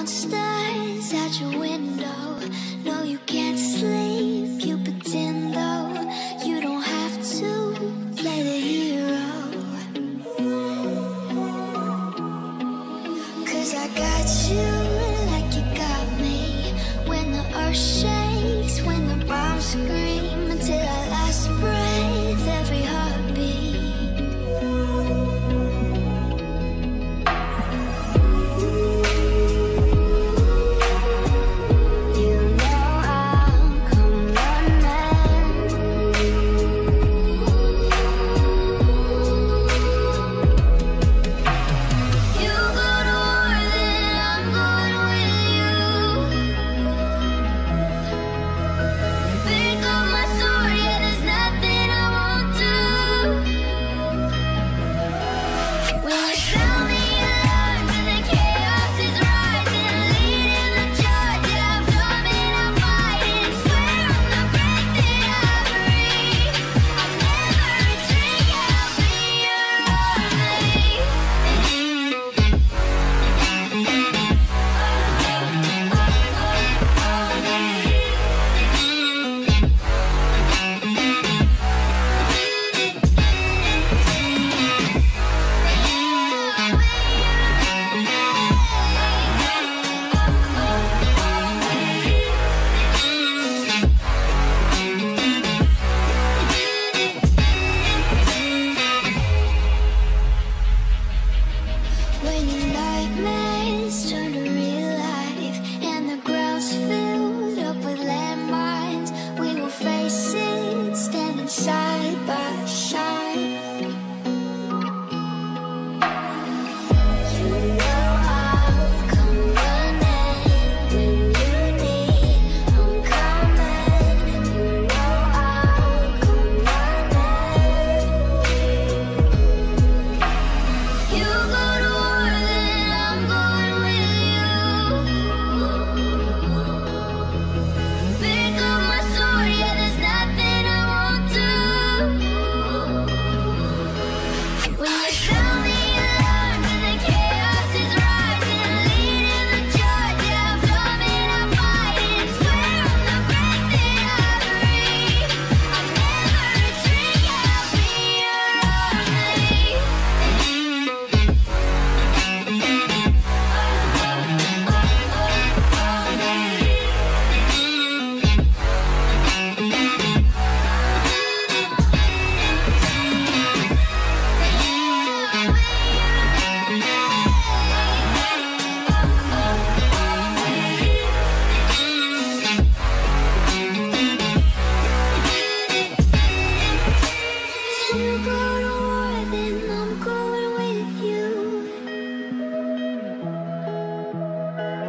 monsters at your window. No, you can't sleep, you pretend though. You don't have to play the hero. Cause I got you.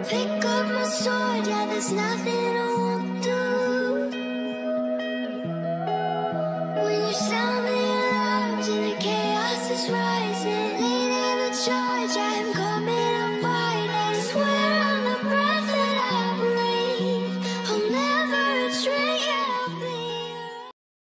Pick up my sword, yeah, there's nothing